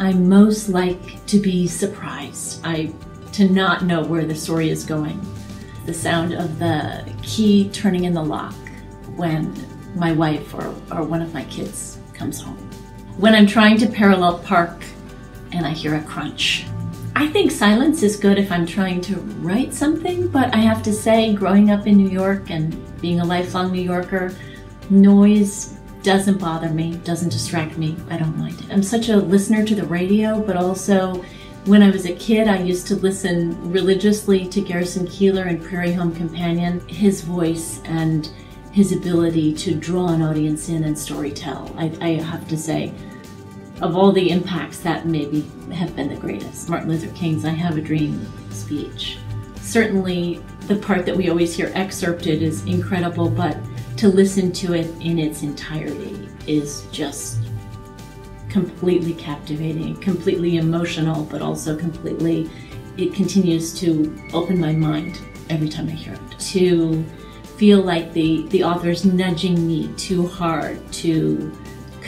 I most like to be surprised. I to not know where the story is going. The sound of the key turning in the lock when my wife or, or one of my kids comes home. When I'm trying to parallel park and I hear a crunch. I think silence is good if I'm trying to write something, but I have to say, growing up in New York and being a lifelong New Yorker, noise doesn't bother me, doesn't distract me. I don't mind it. I'm such a listener to the radio, but also when I was a kid, I used to listen religiously to Garrison Keillor and Prairie Home Companion. His voice and his ability to draw an audience in and storytell. I, I have to say, of all the impacts, that maybe have been the greatest. Martin Luther King's I Have a Dream speech. Certainly, the part that we always hear excerpted is incredible, but to listen to it in its entirety is just completely captivating, completely emotional, but also completely, it continues to open my mind every time I hear it. To feel like the, the author's nudging me too hard to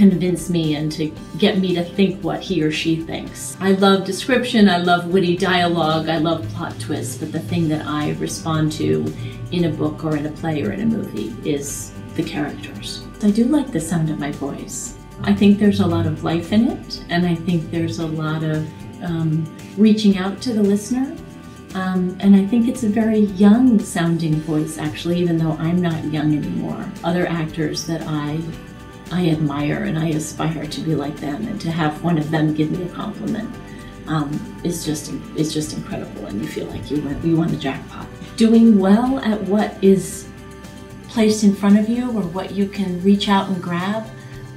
convince me and to get me to think what he or she thinks. I love description, I love witty dialogue, I love plot twists, but the thing that I respond to in a book or in a play or in a movie is the characters. I do like the sound of my voice. I think there's a lot of life in it, and I think there's a lot of um, reaching out to the listener. Um, and I think it's a very young sounding voice, actually, even though I'm not young anymore. Other actors that I I admire and I aspire to be like them, and to have one of them give me a compliment um, is just is just incredible, and you feel like you won, you won the jackpot. Doing well at what is placed in front of you or what you can reach out and grab,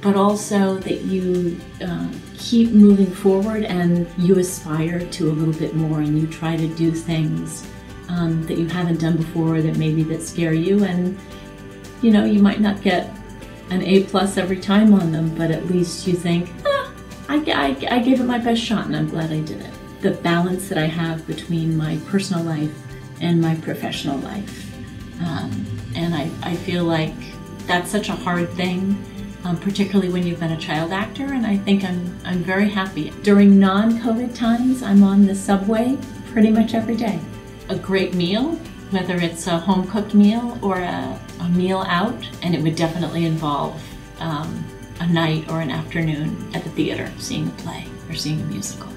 but also that you uh, keep moving forward and you aspire to a little bit more, and you try to do things um, that you haven't done before that maybe that scare you, and you know you might not get an A plus every time on them, but at least you think, ah, I, I, I gave it my best shot and I'm glad I did it. The balance that I have between my personal life and my professional life. Um, and I, I feel like that's such a hard thing, um, particularly when you've been a child actor, and I think I'm, I'm very happy. During non COVID times, I'm on the subway pretty much every day. A great meal whether it's a home cooked meal or a, a meal out, and it would definitely involve um, a night or an afternoon at the theater seeing a play or seeing a musical.